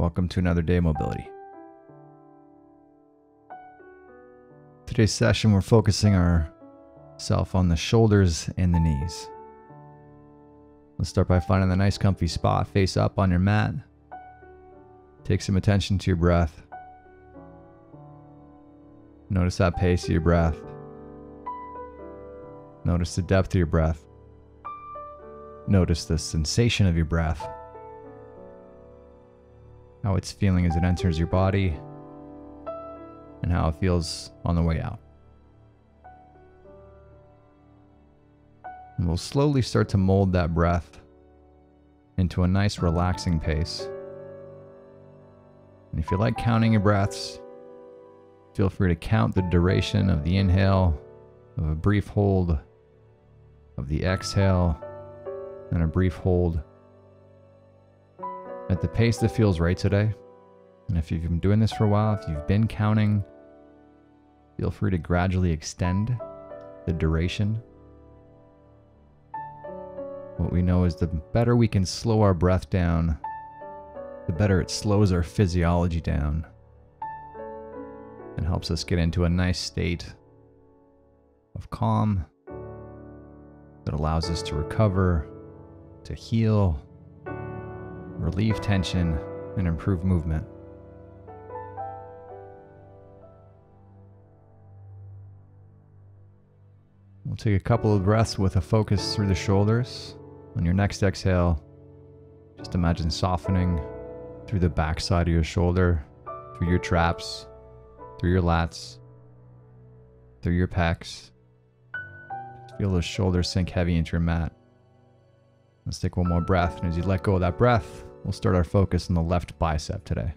Welcome to another day mobility. Today's session, we're focusing ourself on the shoulders and the knees. Let's start by finding a nice comfy spot, face up on your mat. Take some attention to your breath. Notice that pace of your breath. Notice the depth of your breath. Notice the sensation of your breath. How it's feeling as it enters your body, and how it feels on the way out. And we'll slowly start to mold that breath into a nice relaxing pace. And if you like counting your breaths, feel free to count the duration of the inhale, of a brief hold, of the exhale, and a brief hold at the pace that feels right today. And if you've been doing this for a while, if you've been counting, feel free to gradually extend the duration. What we know is the better we can slow our breath down, the better it slows our physiology down and helps us get into a nice state of calm that allows us to recover, to heal, relieve tension, and improve movement. We'll take a couple of breaths with a focus through the shoulders. On your next exhale, just imagine softening through the back side of your shoulder, through your traps, through your lats, through your pecs. Feel those shoulders sink heavy into your mat. Let's take one more breath. And as you let go of that breath, we'll start our focus on the left bicep today.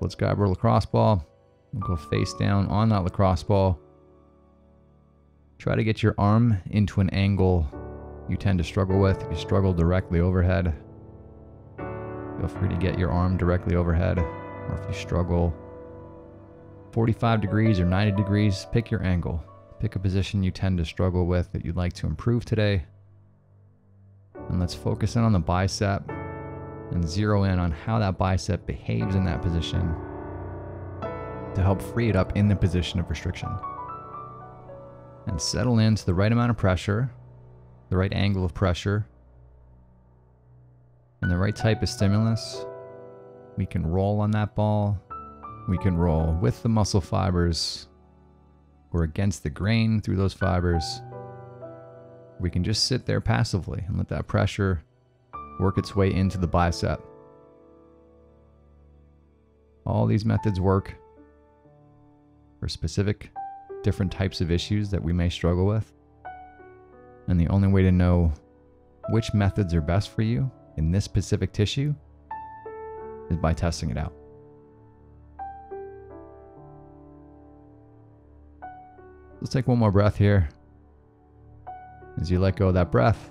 Let's grab our lacrosse ball. We'll go face down on that lacrosse ball. Try to get your arm into an angle you tend to struggle with. If you struggle directly overhead, feel free to get your arm directly overhead. Or if you struggle 45 degrees or 90 degrees, pick your angle. Pick a position you tend to struggle with that you'd like to improve today. And let's focus in on the bicep and zero in on how that bicep behaves in that position to help free it up in the position of restriction. And settle into the right amount of pressure, the right angle of pressure, and the right type of stimulus. We can roll on that ball. We can roll with the muscle fibers or against the grain through those fibers. We can just sit there passively and let that pressure work its way into the bicep. All these methods work for specific different types of issues that we may struggle with. And the only way to know which methods are best for you in this specific tissue is by testing it out. Let's take one more breath here. As you let go of that breath,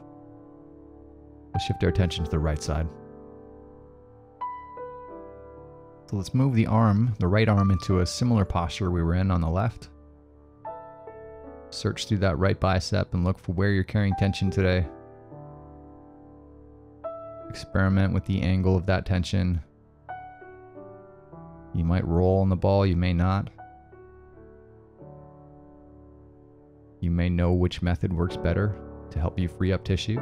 we'll shift our attention to the right side. So let's move the arm, the right arm, into a similar posture we were in on the left. Search through that right bicep and look for where you're carrying tension today. Experiment with the angle of that tension. You might roll on the ball, you may not. You may know which method works better to help you free up tissue.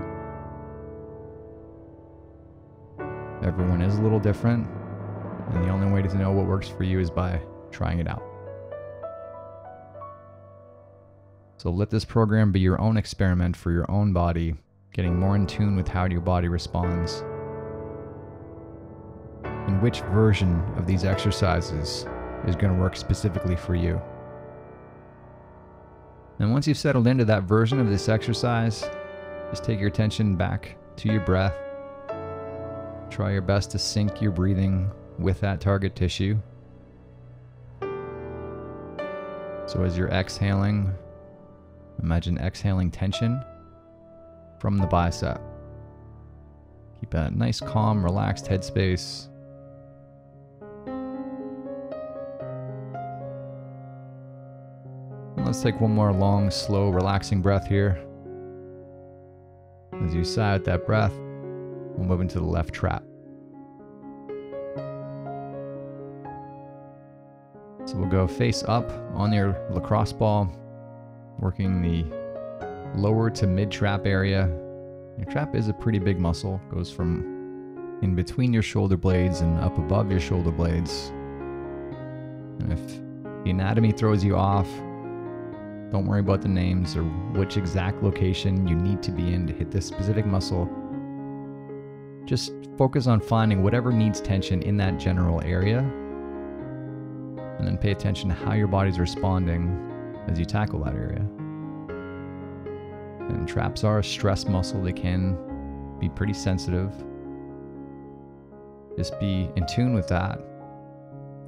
Everyone is a little different, and the only way to know what works for you is by trying it out. So let this program be your own experiment for your own body, getting more in tune with how your body responds. And which version of these exercises is going to work specifically for you. And once you've settled into that version of this exercise, just take your attention back to your breath. Try your best to sync your breathing with that target tissue. So as you're exhaling, imagine exhaling tension from the bicep. Keep a nice, calm, relaxed headspace. Let's take one more long, slow, relaxing breath here. As you sigh with that breath, we'll move into the left trap. So we'll go face up on your lacrosse ball, working the lower to mid trap area. Your trap is a pretty big muscle, goes from in between your shoulder blades and up above your shoulder blades. And if the anatomy throws you off, don't worry about the names or which exact location you need to be in to hit this specific muscle. Just focus on finding whatever needs tension in that general area. And then pay attention to how your body's responding as you tackle that area. And traps are a stress muscle, they can be pretty sensitive. Just be in tune with that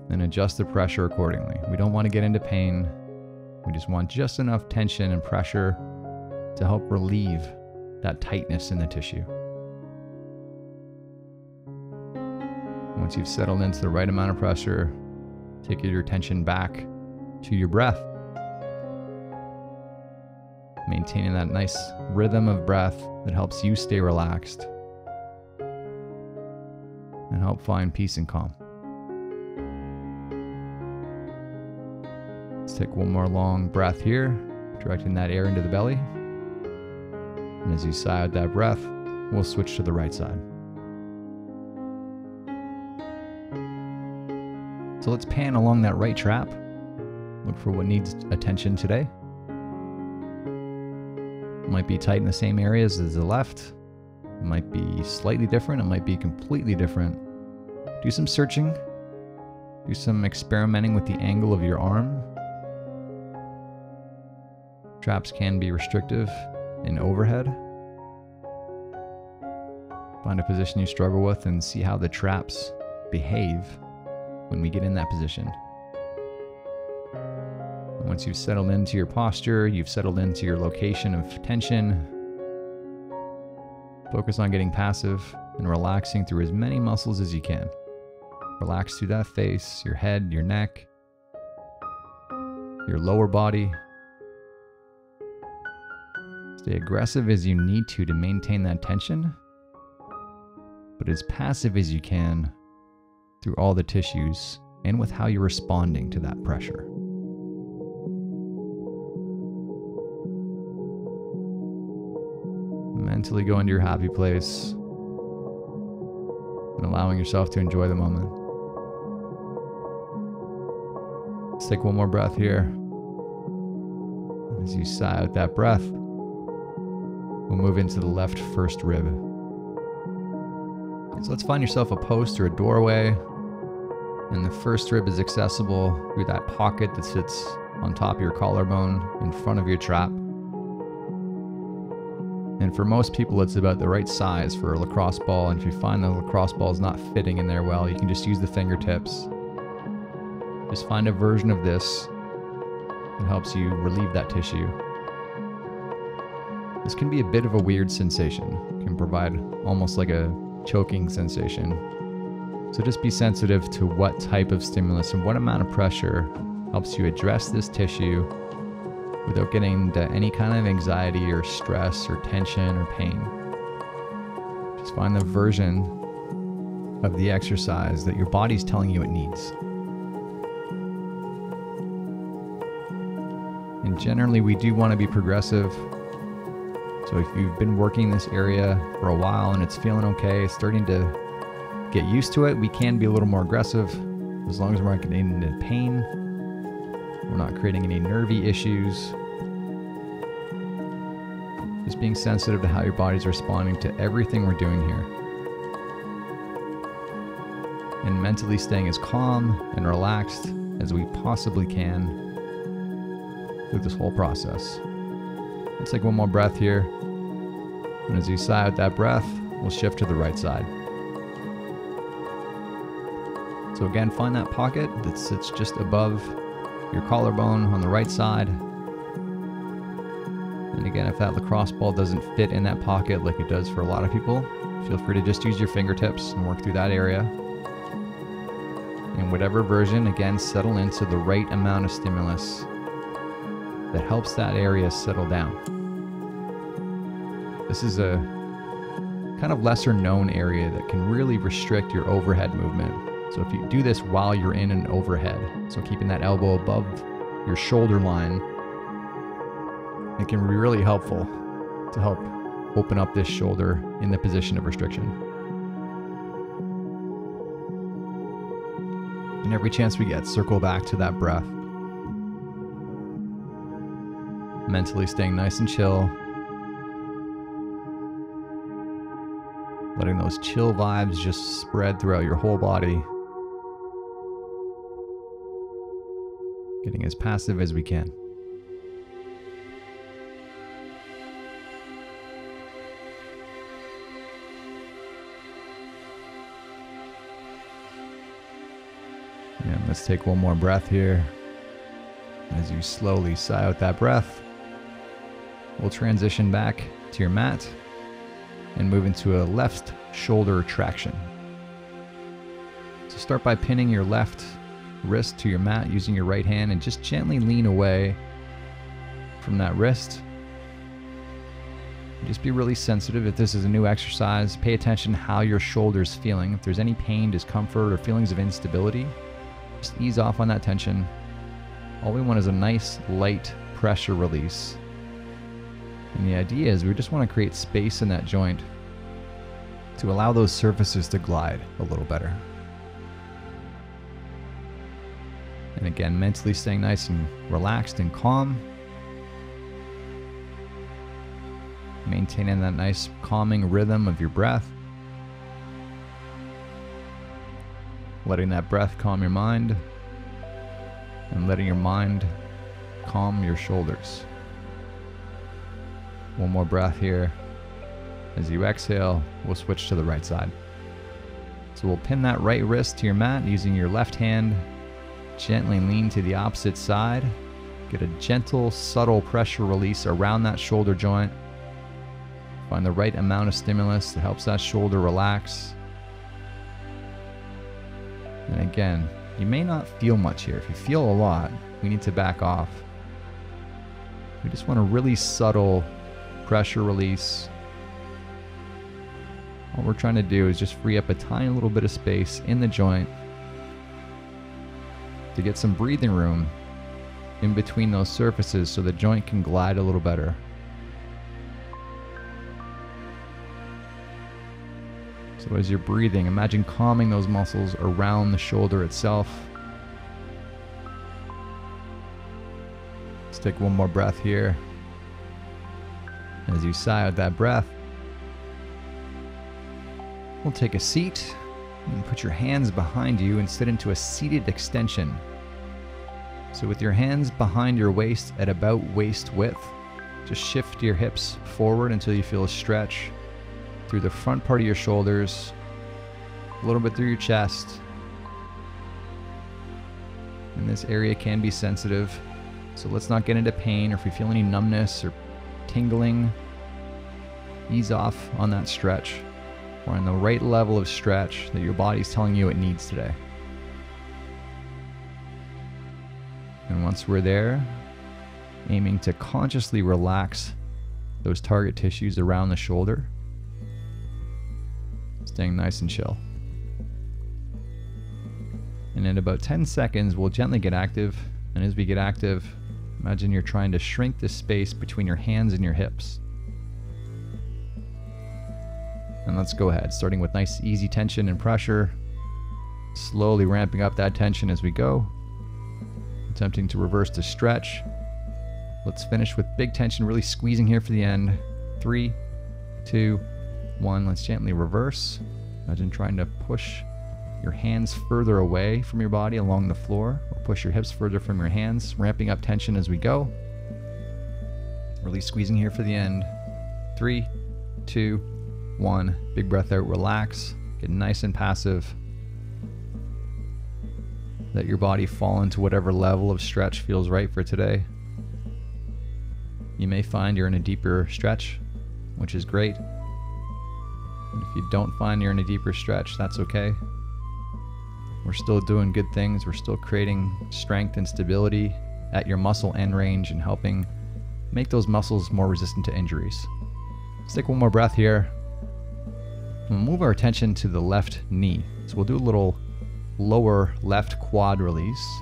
and adjust the pressure accordingly. We don't want to get into pain. We just want just enough tension and pressure to help relieve that tightness in the tissue. Once you've settled into the right amount of pressure, take your attention back to your breath. Maintaining that nice rhythm of breath that helps you stay relaxed and help find peace and calm. Take one more long breath here, directing that air into the belly. And as you sigh out that breath, we'll switch to the right side. So let's pan along that right trap. Look for what needs attention today. It might be tight in the same areas as the left. It might be slightly different. It might be completely different. Do some searching. Do some experimenting with the angle of your arm. Traps can be restrictive in overhead. Find a position you struggle with and see how the traps behave when we get in that position. Once you've settled into your posture, you've settled into your location of tension, focus on getting passive and relaxing through as many muscles as you can. Relax through that face, your head, your neck, your lower body. Stay aggressive as you need to to maintain that tension, but as passive as you can through all the tissues and with how you're responding to that pressure. Mentally go into your happy place and allowing yourself to enjoy the moment. Let's take one more breath here. As you sigh out that breath, we'll move into the left first rib. So let's find yourself a post or a doorway and the first rib is accessible through that pocket that sits on top of your collarbone in front of your trap. And for most people, it's about the right size for a lacrosse ball. And if you find the lacrosse ball is not fitting in there well, you can just use the fingertips. Just find a version of this that helps you relieve that tissue. This can be a bit of a weird sensation, it can provide almost like a choking sensation so just be sensitive to what type of stimulus and what amount of pressure helps you address this tissue without getting into any kind of anxiety or stress or tension or pain. Just find the version of the exercise that your body's telling you it needs. And generally, we do want to be progressive. So if you've been working this area for a while and it's feeling okay, starting to get used to it. We can be a little more aggressive as long as we're not getting into pain. We're not creating any nervy issues. Just being sensitive to how your body's responding to everything we're doing here. And mentally staying as calm and relaxed as we possibly can through this whole process. Let's take one more breath here. And as you sigh out that breath, we'll shift to the right side. So again, find that pocket that sits just above your collarbone on the right side. And again, if that lacrosse ball doesn't fit in that pocket like it does for a lot of people, feel free to just use your fingertips and work through that area. In whatever version, again, settle into the right amount of stimulus that helps that area settle down. This is a kind of lesser known area that can really restrict your overhead movement So if you do this while you're in an overhead, so keeping that elbow above your shoulder line, it can be really helpful to help open up this shoulder in the position of restriction. And every chance we get, circle back to that breath. Mentally staying nice and chill. Letting those chill vibes just spread throughout your whole body. Getting as passive as we can. And let's take one more breath here. As you slowly sigh out that breath, we'll transition back to your mat and move into a left shoulder traction. So start by pinning your left wrist to your mat using your right hand and just gently lean away from that wrist. Just be really sensitive if this is a new exercise. Pay attention how your shoulder's feeling. If there's any pain, discomfort, or feelings of instability, just ease off on that tension. All we want is a nice, light pressure release. And the idea is we just want to create space in that joint to allow those surfaces to glide a little better. And again, mentally staying nice and relaxed and calm. Maintaining that nice calming rhythm of your breath. letting that breath calm your mind, and letting your mind calm your shoulders. One more breath here. As you exhale, we'll switch to the right side. So we'll pin that right wrist to your mat using your left hand. Gently lean to the opposite side. Get a gentle, subtle pressure release around that shoulder joint. Find the right amount of stimulus that helps that shoulder relax. And again, you may not feel much here. If you feel a lot, we need to back off. We just want a really subtle pressure release. What we're trying to do is just free up a tiny little bit of space in the joint to get some breathing room in between those surfaces so the joint can glide a little better. So as you're breathing, imagine calming those muscles around the shoulder itself. Let's take one more breath here. As you sigh out that breath, we'll take a seat and put your hands behind you and sit into a seated extension. So with your hands behind your waist at about waist width, just shift your hips forward until you feel a stretch through the front part of your shoulders, a little bit through your chest. And this area can be sensitive, so let's not get into pain or if you feel any numbness or tingling, ease off on that stretch. We're on the right level of stretch that your body's telling you it needs today. And once we're there, aiming to consciously relax those target tissues around the shoulder staying nice and chill. And in about 10 seconds, we'll gently get active. And as we get active, imagine you're trying to shrink the space between your hands and your hips. And let's go ahead, starting with nice easy tension and pressure, slowly ramping up that tension as we go, attempting to reverse the stretch. Let's finish with big tension, really squeezing here for the end. Three, two, one, let's gently reverse. Imagine trying to push your hands further away from your body along the floor, or push your hips further from your hands, ramping up tension as we go. Really squeezing here for the end. Three, two, one. Big breath out, relax, get nice and passive. Let your body fall into whatever level of stretch feels right for today. You may find you're in a deeper stretch, which is great. And if you don't find you're in a deeper stretch, that's okay. We're still doing good things. We're still creating strength and stability at your muscle end range and helping make those muscles more resistant to injuries. Let's take one more breath here. We'll move our attention to the left knee. So we'll do a little lower left quad release.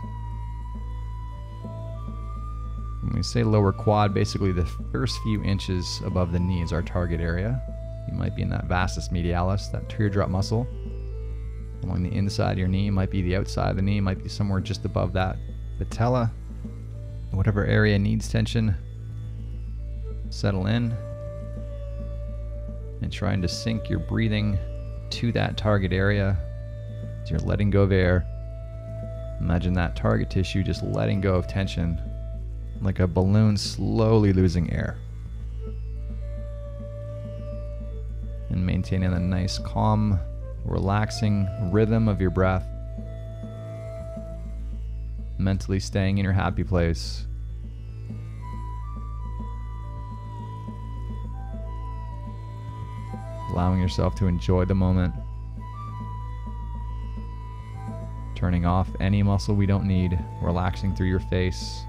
When we say lower quad, basically the first few inches above the knee is our target area. You might be in that vastus medialis, that teardrop muscle. Along the inside of your knee, might be the outside of the knee, might be somewhere just above that patella. Whatever area needs tension, settle in. And trying to sync your breathing to that target area as you're letting go of air. Imagine that target tissue just letting go of tension like a balloon slowly losing air. And maintaining a nice, calm, relaxing rhythm of your breath. Mentally staying in your happy place. Allowing yourself to enjoy the moment. Turning off any muscle we don't need, relaxing through your face,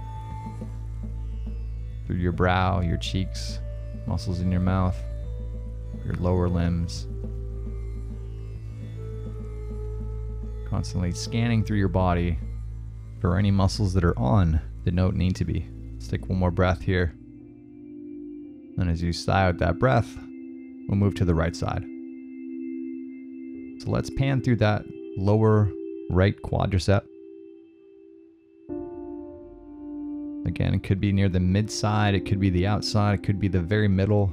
through your brow, your cheeks, muscles in your mouth, your lower limbs. Constantly scanning through your body for any muscles that are on that don't need to be. Let's take one more breath here. And as you sigh out that breath, we'll move to the right side. So let's pan through that lower right quadricep. Again, it could be near the mid side, it could be the outside, it could be the very middle.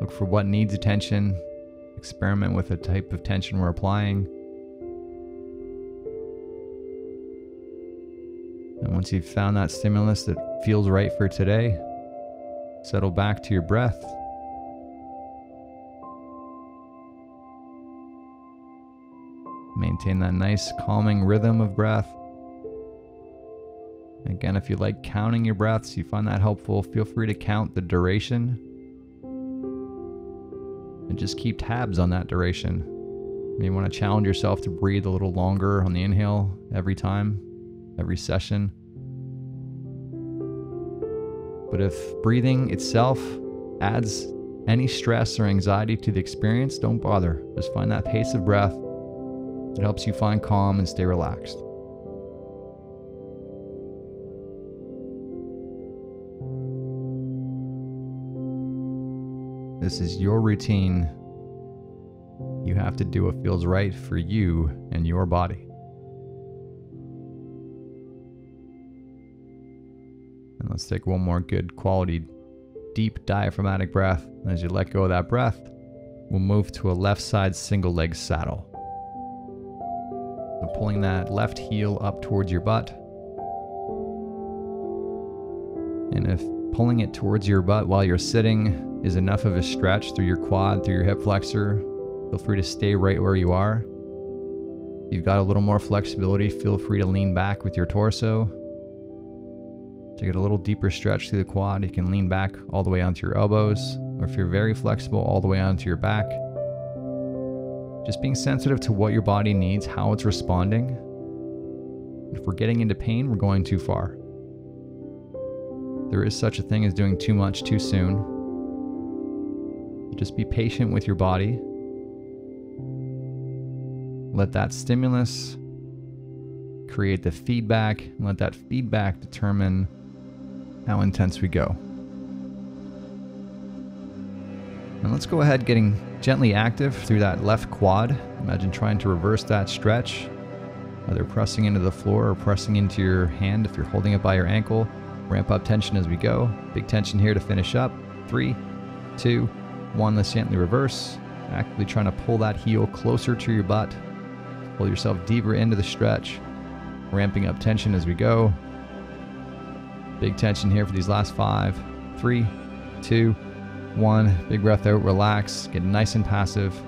Look for what needs attention. Experiment with the type of tension we're applying. And once you've found that stimulus that feels right for today, settle back to your breath. Maintain that nice calming rhythm of breath. Again, if you like counting your breaths, you find that helpful, feel free to count the duration and just keep tabs on that duration. You may want to challenge yourself to breathe a little longer on the inhale every time, every session. But if breathing itself adds any stress or anxiety to the experience, don't bother. Just find that pace of breath. It helps you find calm and stay relaxed. This is your routine. You have to do what feels right for you and your body. And let's take one more good quality, deep diaphragmatic breath. And as you let go of that breath, we'll move to a left side single leg saddle. So pulling that left heel up towards your butt. And if pulling it towards your butt while you're sitting is enough of a stretch through your quad, through your hip flexor, feel free to stay right where you are. If you've got a little more flexibility, feel free to lean back with your torso. To get a little deeper stretch through the quad, you can lean back all the way onto your elbows, or if you're very flexible, all the way onto your back. Just being sensitive to what your body needs, how it's responding. If we're getting into pain, we're going too far. There is such a thing as doing too much too soon. Just be patient with your body. Let that stimulus create the feedback, and let that feedback determine how intense we go. And let's go ahead getting gently active through that left quad. Imagine trying to reverse that stretch, either pressing into the floor or pressing into your hand if you're holding it by your ankle. Ramp up tension as we go. Big tension here to finish up. Three, two, one, let's gently reverse. Actively trying to pull that heel closer to your butt. Pull yourself deeper into the stretch. Ramping up tension as we go. Big tension here for these last five. Three, two, one. Big breath out, relax, get nice and passive.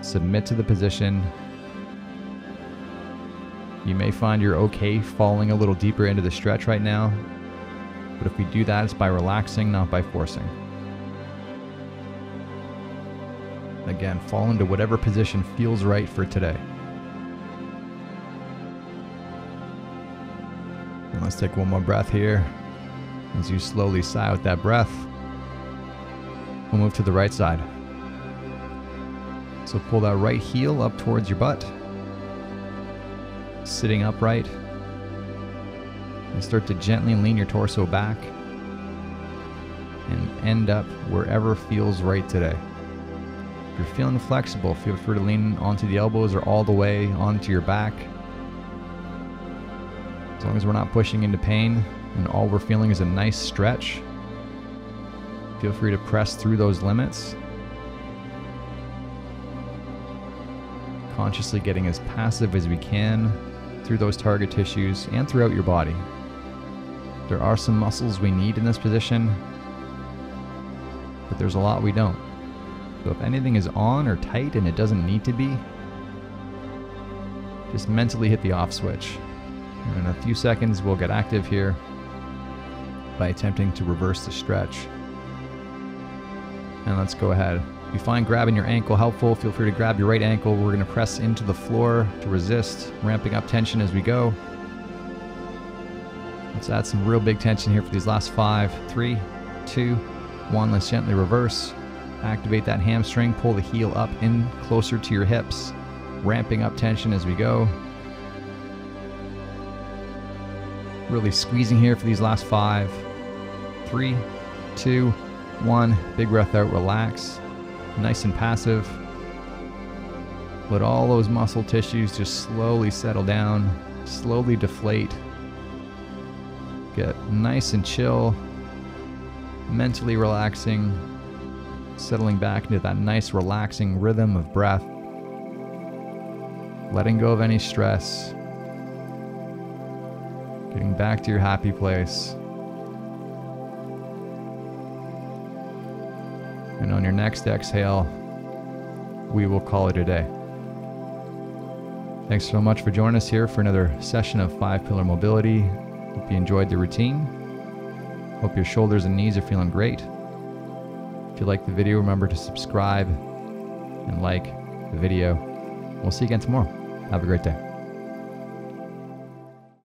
Submit to the position. You may find you're okay falling a little deeper into the stretch right now, but if we do that, it's by relaxing, not by forcing. Again, fall into whatever position feels right for today. And let's take one more breath here. As you slowly sigh out that breath, we'll move to the right side. So pull that right heel up towards your butt, sitting upright, and start to gently lean your torso back and end up wherever feels right today. If you're feeling flexible, feel free to lean onto the elbows or all the way onto your back. As long as we're not pushing into pain and all we're feeling is a nice stretch, feel free to press through those limits. Consciously getting as passive as we can through those target tissues and throughout your body. There are some muscles we need in this position, but there's a lot we don't. So if anything is on or tight and it doesn't need to be, just mentally hit the off switch. And in a few seconds, we'll get active here by attempting to reverse the stretch. And let's go ahead. If you find grabbing your ankle helpful, feel free to grab your right ankle. We're going to press into the floor to resist, ramping up tension as we go. Let's add some real big tension here for these last five, three, two, one. Let's gently reverse. Activate that hamstring, pull the heel up in closer to your hips, ramping up tension as we go. Really squeezing here for these last five, three, two, one. Big breath out, relax. Nice and passive. Let all those muscle tissues just slowly settle down, slowly deflate. Get nice and chill, mentally relaxing, settling back into that nice, relaxing rhythm of breath, letting go of any stress, getting back to your happy place. And on your next exhale, we will call it a day. Thanks so much for joining us here for another session of Five Pillar Mobility. Hope you enjoyed the routine. Hope your shoulders and knees are feeling great. If you like the video, remember to subscribe and like the video. We'll see you again tomorrow. Have a great day.